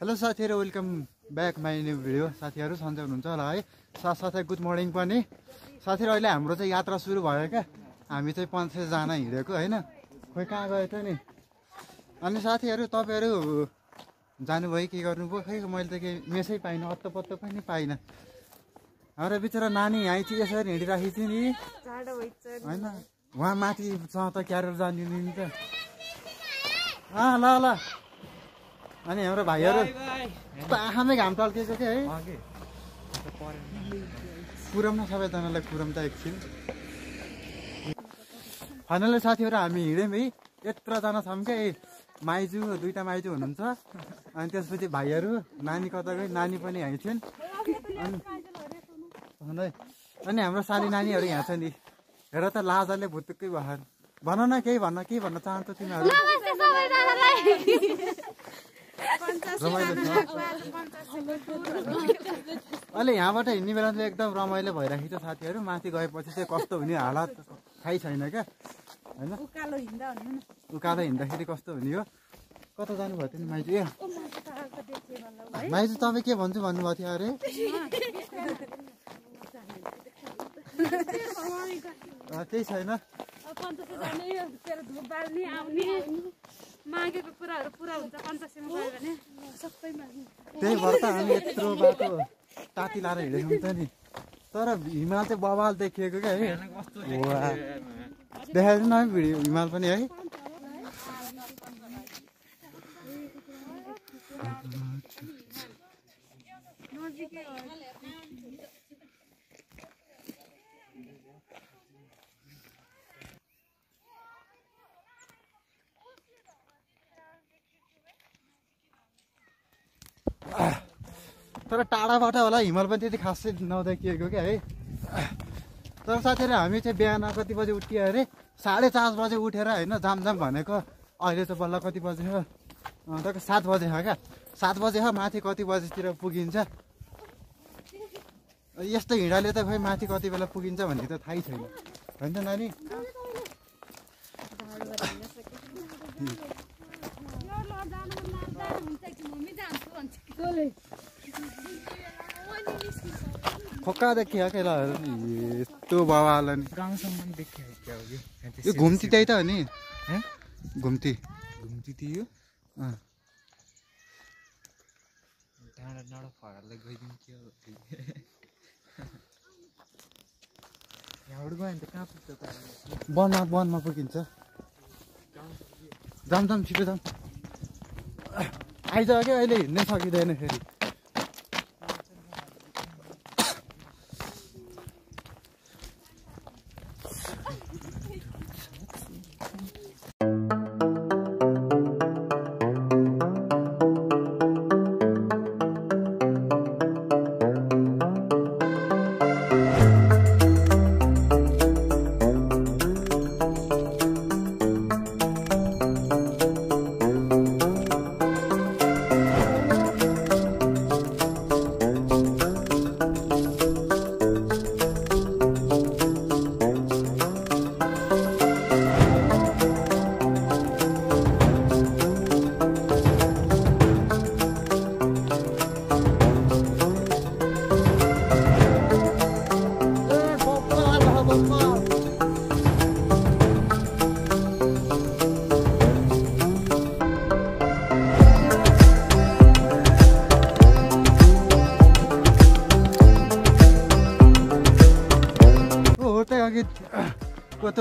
Hello साथीहरू welcome back my new video साथीहरू सन्चै हुनुहुन्छ होला है? साथसाथै गुड मर्निङ पनि। साथीहरू अहिले हाम्रो चाहिँ यात्रा सुरु भयो क्या। हामी चाहिँ पाँच छजना हिँडेको होइन? खोइ कहाँ गयो त नि? अनि साथीहरू तपाईँहरू जानुभयो के गर्नुभयो? खै मैले त केही मेसै पाइनँ अत्तो पत्तो पनि पाइनँ। अरे बिचरा नानी यहाँ चाहिँ यसरी हिँडिराखेको थियो नि। होइन? उहाँ माथि त क्यारेर जाने नि त। अँ ल ल। अनि हाम्रो भाइहरू आँखामै घाम टल्केको क्या है। कुरम न सबैजनालाई कुरम त एकछिन फाइनली साथीहरू हामी हिँड्यौँ है। यत्रोजना छौँ क्या माइजू दुइटा माइजू हुनुहुन्छ। अनि त्यसपछि भाइहरू नानी कता गयो नानी पनि यहाँ थिइन् अनि है अनि हाम्रो सानी नानीहरू यहाँ छ नि। हेर त लाजाले भुतुक्कै भएर भन न केही भन्न के भन्न चाहन्छौ तिमीहरू? अहिले यहाँबाट हिँड्ने बेला चाहिँ एकदम रमाइलो भइरहेको छ साथीहरू। माथि गएपछि चाहिँ कस्तो हुने हालत थाहै छैन क्या। होइन? उकालो हिँड्दाखेरि कस्तो हुने हो? कता जानुभएको थियो नि माइजू? ए। माइजू तपाईँ के भन्छु भन्नुभएको थियो अरे? केही छैन। मागेको कुराहरू पुरा हुन्छ पञ्चासीमा गयो भने। त्यही भएर त हामी यत्रो बाटो ताती लाएर हिँडेको हुन्छ नि। तर हिमाल चाहिँ बवाल देखिएको क्या है। देखाइदिनु न है भिडियो हिमाल पनि है। तर टाढाबाट होला हिमाल पनि त्यति खासै नदेखिएको क्या है। तर साथीहरू हामी चाहिँ बिहान कति बजी उठियो अरे? साढे चार बजे उठेर होइन जाम जाम भनेको अहिले त बल्ल कति बजे हो? टक्क सात बजे हो क्या? सात बजे हो माथि कति बजीतिर पुगिन्छ? यस्तो हिँडाले त खोइ माथि कति बेला पुगिन्छ भन्ने त थाहै छैन। होइन त नानी खोक्का देखियो क्या ल यस्तो बाबालाई नि गाउँसम्म देखियो यो घुम्ती त्यही त हो नि हैं? घुम्ती घुम्ती थियो अँ। डाँडा डाँडा फगाएर गइदिउँ के हो यहाँबाट गयो भने त कहाँ पुग्छ त वनमा वनमा पुगिन्छ जाम जाम छिटो जाम आइज क्या अहिले हिँड्नै सकिँदैन फेरि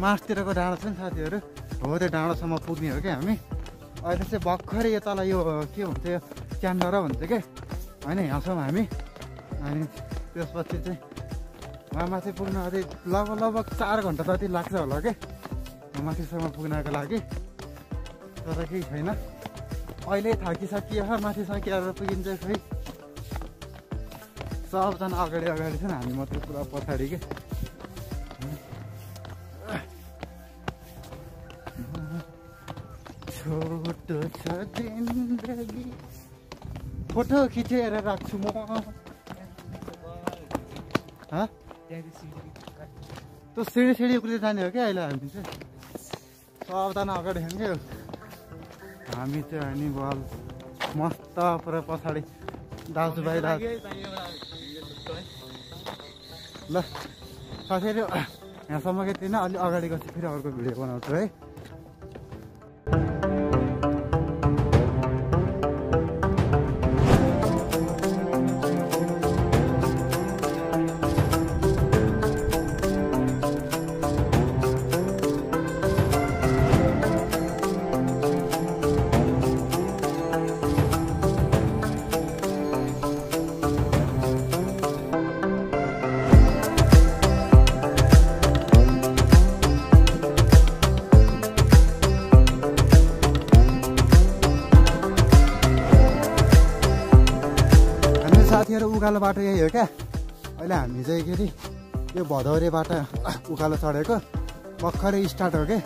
को मासतिरको डाँडा छ नि साथीहरू? हो त्यो डाँडासम्म पुग्ने हो क्या हामी। अहिले चाहिँ भर्खरै यो तल यो के भन्छ यो क्यान्डरा भन्छ क्या होइन यहाँ छौँ हामी। अनि त्यसपछि चाहिँ उहाँ माथि पुग्न अझै लगभग लगभग चार घन्टा जति लाग्छ होला क्या माथिसम्म पुग्नको लागि। तर केही छैन। अहिले थाकिसकियो माथि सकिएर पुगिन्छ खै सबजना अगाडि अगाडि छन् हामी मात्रै पुरा पछाडि के? छोटो छ जिन्दगी फोटो खिचेर राख्छु म। हँ? त्यो सिँढी सिँढी उक्लिएर जाने हो क्या अहिले हामी चाहिँ? सबजना अगाडि छन् क्या। हामी चाहिँ अनि बल मस्त पुरा पछाडि दाजुभाइ दाजु ल साथीहरू यहाँसम्म यति नै अलि अगाडि गएपछि फेरि अर्को भिडियो बनाउँछु है। उकालो बाटो यही हो क्या? अहिले हामी चाहिँ के अरे यो भदौरेबाट उकालो चढेको भर्खरै स्टार्ट हो क्या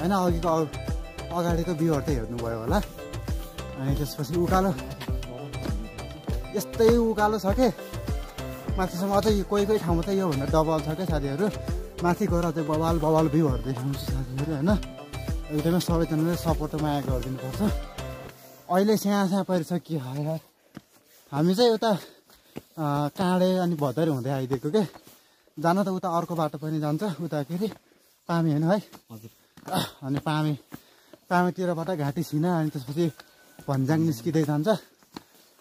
होइन अघिको अगाडिको भ्यूहरू त हेर्नुभयो होला। अनि त्यसपछि उकालो। यस्तै उकालो छ के? माथिसम्म अझै कोही कोही ठाउँमा त योभन्दा डबल छ क्या साथीहरू? माथि गएर चाहिँ बबाल बबाल भ्यूहरू देखाउँछु साथीहरू होइन? एकदमै सबैजनाले सपोर्ट माया गरिदिनुपर्छ। अहिले स्याहाँ स्याहाँ परिसकियो हामी चाहिँ उता काँडे अनि भदौरे हुँदै आइदिएको के? जान त उता अर्को बाटो पनि जान्छ उता के अरे पामी होइन है? हजुर। अनि पामी। पामीतिरबाट घाँटी छिना अनि त्यसपछि भन्ज्याङ निस्किँदै जान्छ।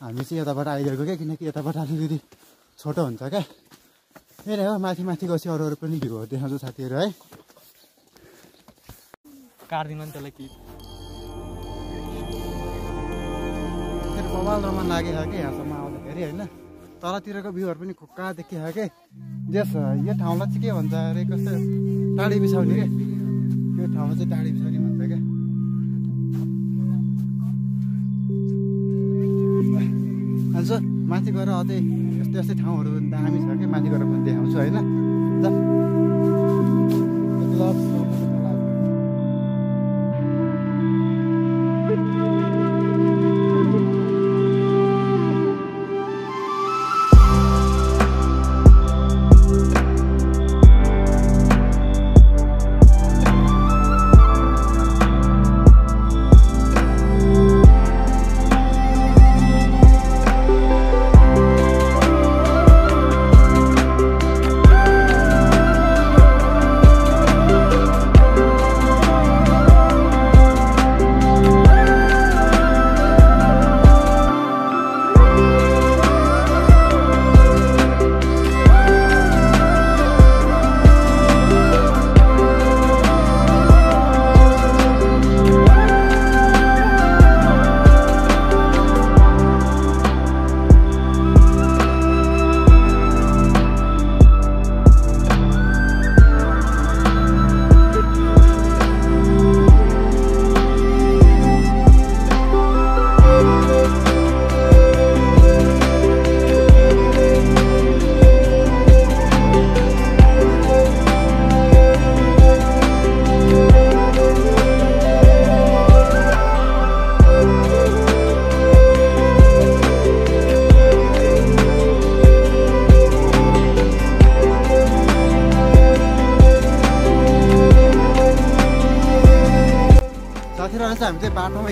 हामी चाहिँ यताबाट आइदिएको क्या किनकि यताबाट अलिकति छोटो हुन्छ क्या त्यही हो माथि माथि गएपछि अरू अरू पनि भ्यूहरू देखाउँछु साथीहरू है। काट्दिन नि त्यसलाई कि? फेरि बबाल रमान लागेको छ कि यहाँसम्म आउँदाखेरि होइन? तलतिरको भ्यूहरू पनि खुक्का देखियो कि? जस यो ठाउँलाई चाहिँ के भन्छ अरे कस्तो टाढी बिसाउने क्या यो ठाउँमा चाहिँ टाढी बिसाउने भन्छ क्या अन्त माथि गएर अझै यस्तै यस्तै ठाउँहरू दामी छ कि? माथि गएर पनि देखाउँछु होइन?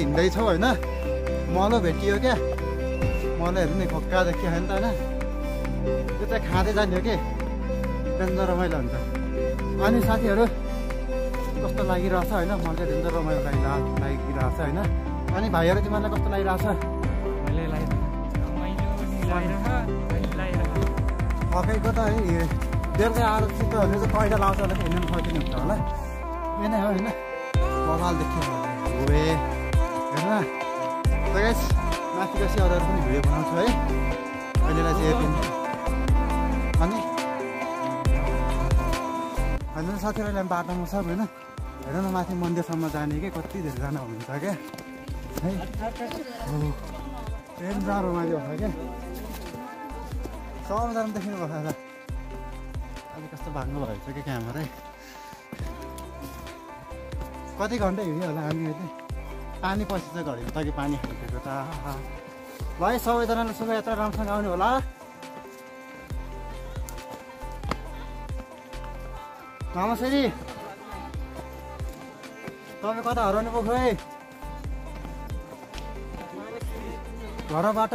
हिँड्दैछौँ होइन मलो भेटियो क्या मलो हेर्नु नि खक्का देखियो होइन त होइन त्यो चाहिँ खाँदै जाने हो कि डेन्जर रमाइलो हुन्छ अनि साथीहरू कस्तो लागिरहेछ होइन मलाई चाहिँ डेन्जर रमाइलो लागिरह लागिरहेछ होइन अनि भाइहरू तिमीहरूलाई कस्तो लागिरहेछ फकैको त है बेलुका आएर चित्तहरूले चाहिँ पहिला लाउँछ होला कि हिँड्नु सकिने हुन्छ होला यही नै हो होइन देखियो होए होइन त गाइस माथि गएपछि पनि भिडियो बनाउँछु है। अहिलेलाई चाहिँ यति नै। अनि होइन साथीहरूले बाटोमा सब होइन? हेर न माथि मन्दिरसम्म जाने कि कति धेरैजना हुनुहुन्छ क्या है? ट्रेन जाँरो रमाइलो छ क्या सबजना देख्नु भएको होला अहिले कस्तो भाग्नु भएको छ कि क्यामेरै? कति घन्टा हिँड्यो होला हामी अहिले? पानी पछि चाहिँ घडीमा तगि पानी खाइदिएको त। ल है सबैजनाले शुभयात्रा राम्रोसँग आउने होला। नमस्ते तपाईँ कता हराउनु पो खोइ? घरबाट?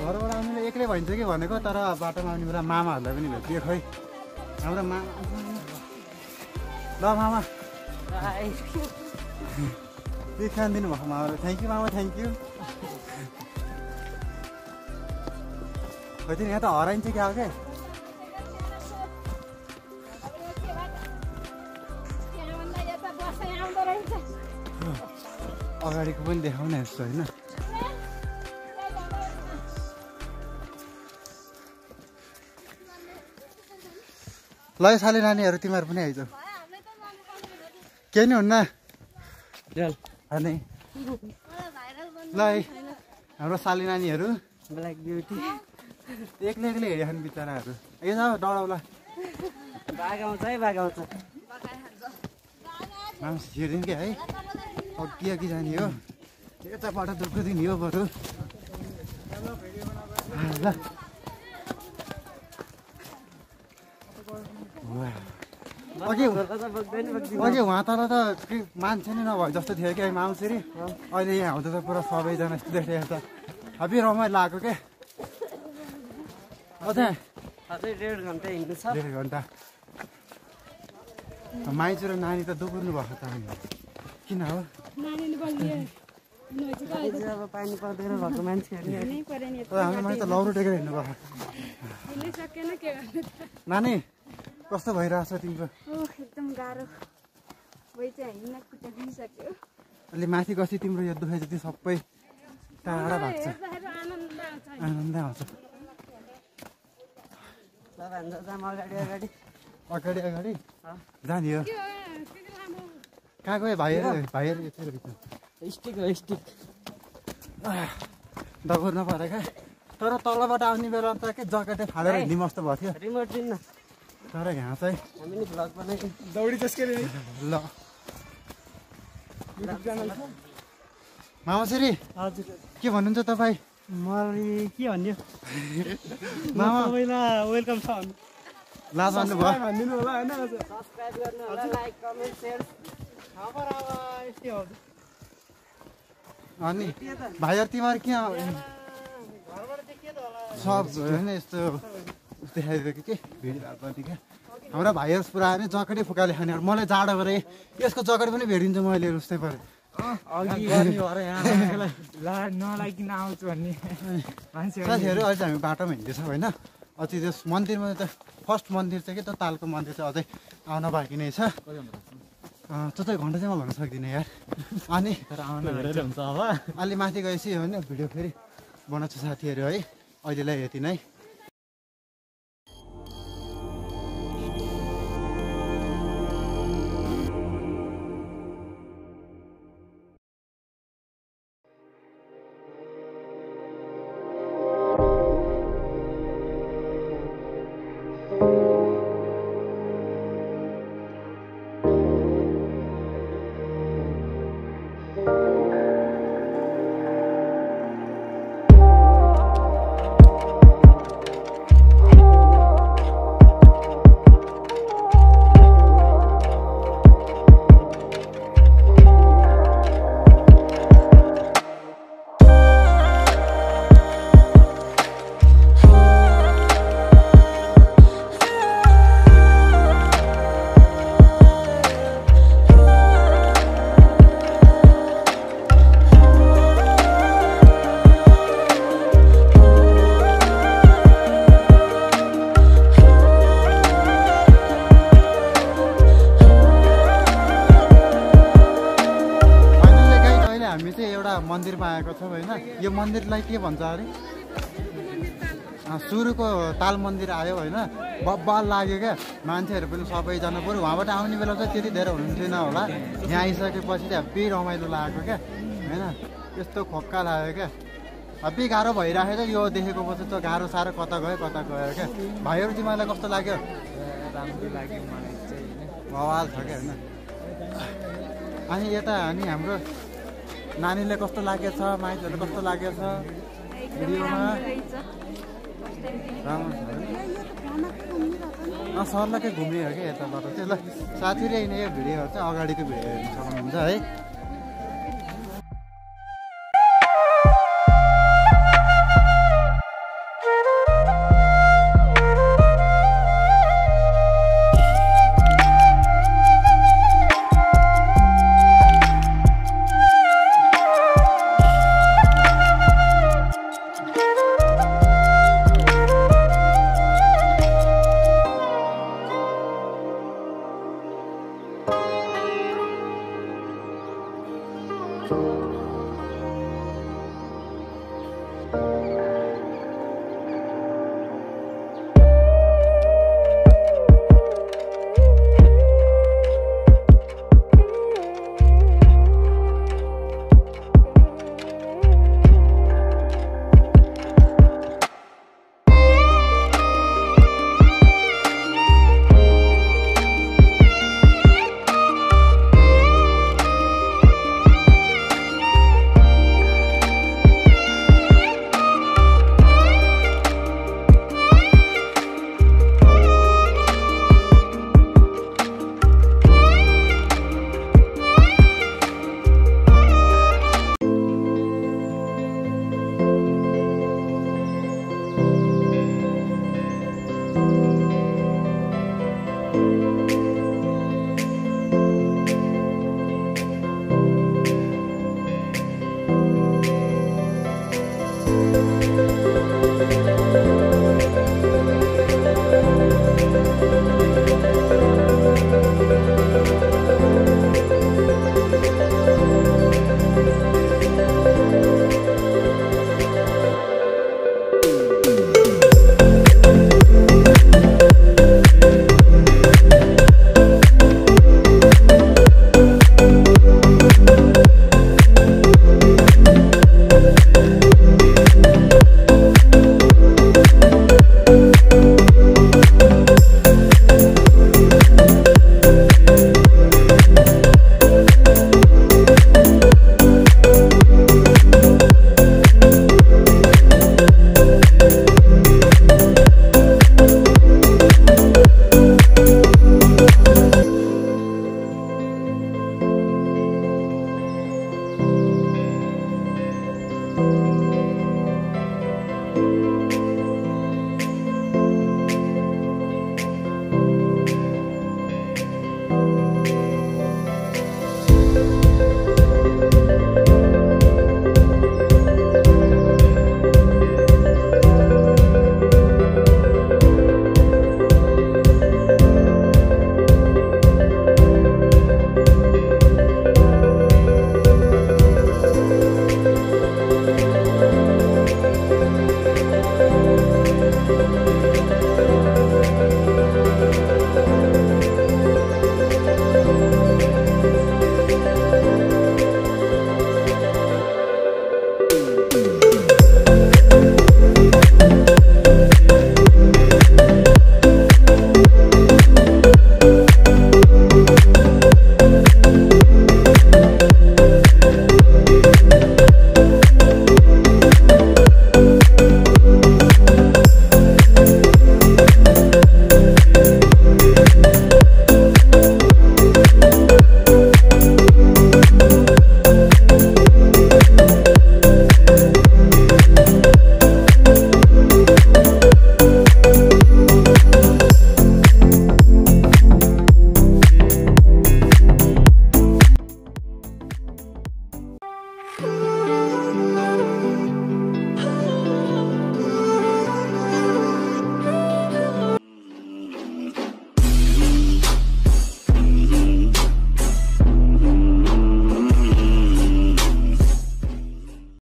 घरबाट आउनुले एक्लै भइन्छ कि भनेको तर बाटोमा आउने बेला मामाहरूलाई पनि भेटियो खै हाम्रो मामा। ल मामा। के खानिदिनु भएको मामाले थ्याङ्क यू मामा थ्याङ्क यू खै तिनी यहाँ त हराइन्छ क्या हो क्या अगाडिको पनि देखाउने जस्तो होइन। ल साले नानीहरू तिमीहरू पनि आइज। केही नि हुन्न अनि ल है हाम्रो साली नानीहरू ब्ल्याक ब्युटी एक्लै एक्लै हेरिखान् बिचराहरू ए जा डराउला बाघ आउँछ है बाघ आउँछ मान्छे हेरिदिउँ क्या है अघि अघि जाने हो यताबाट दुःख दिने हो बरु ल अघि अघि उहाँ तल त के मान्छे नै नभए जस्तो थियो क्या माउसेरी अहिले यहाँ आउँदा त पुरा सबैजना यस्तो देखेको त अबि रमाइलो लाग्यो क्या अझै? अझै डेढ घन्टा हिँड्नु छ। डेढ घन्टा। माइजू र नानी त दुबुर्नु भएको त। किन हो? पानी पर्दैन भएको मान्छेहरू त लौरो टेकेर हिँड्नु भएको। के नानी कस्तो भइरहेछ तिम्रो? एकदम गाह्रो। भइ चाहिँ हिँड्न खुट्टा दिइसक्यो अलि माथि गसी तिम्रो यो दुखाइ जति सबै टाढा भएको छ। आनन्द आउँछ। आनन्दै आउँछ। ल भान्जा जाम अगाडि अगाडि। अगाडि अगाडि? अँ। जाने हो? कहाँ गयो? भाइहरू भाइहरू यति भित्र। स्टिक हो स्टिक। दगुर्न पऱ्यो क्या तर तलबाट आउने बेला त के जकेटै फालेर हिँड्ने मस्तो भएको थियो। रिमोट दिन्न। तर यहाँ चाहिँ हामी नि भ्लग बनायौँ दौडी त्यसकै ल। मामाश्री हजुर। के भन्नुहुन्छ तपाईँ? मैले के भन्यो? मामा। तपाईँलाई वेलकम छ लाज मान्नु भयो भनिदिनु होला होइन? सब्सक्राइब गर्नु होला लाइक कमेन्ट सेयर अनि भाइहरू तिमीहरू किन? सब होइन यस्तो। देखाइदियो कि? के भिडियो गर्ने क्या? हाम्रा भाइहरू पुरा नै जकेटै फुकाले खाने मलाई जाडो परे। यसको जकेट पनि भेटिन्छ मैले उस्तै पऱ्यो भन्ने साथीहरू अहिले हामी बाटोमा हिँड्दैछौँ होइन? अझै त्यस मन्दिरमा त फर्स्ट मन्दिर चाहिँ के? त तालको मन्दिर चाहिँ अझै आउन बाँकी नै छ। चाहिँ घन्टा चाहिँ म भन्न सक्दिनँ यार। अनि तर आउन हेरेर हुन्छ अब। अलि माथि गएपछि होइन भिडियो फेरि बनाउँछु साथीहरू है? अहिलेलाई यति नै। यो मन्दिरलाई के भन्छ अरे? सुरुको ताल मन्दिर आयो होइन? बब्बाल लाग्यो क्या। मान्छेहरू पनि सबैजना बरु उहाँबाट आउने बेला चाहिँ त्यति धेरै हुनुहुन्थेन होला। यहाँ आइसकेपछि चाहिँ हेब्बी रमाइलो लागेको क्या। होइन? यस्तो खोक्का लाग्यो क्या। हेब्बी गाह्रो भइरहेको छ। यो देखेको पछि त गाह्रो साह्रो कता गयो कता गयो क्या। भाइहरू चाहिँ मलाई कस्तो लाग्यो? राम्रो लाग्यो मलाई चाहिँ होइन बवाल छ क्या होइन? अनि यता अनि हाम्रो नानीले कस्तो लागेछ माइजहरूले कस्तो लागेछ? भिडियोमा? अँ सर्लकै घुम्ने हो क्या यताबाट। चाहिँ ल साथीले यो भिडियोहरू चाहिँ अगाडिको भिडियो हेर्नु सक्नुहुन्छ है।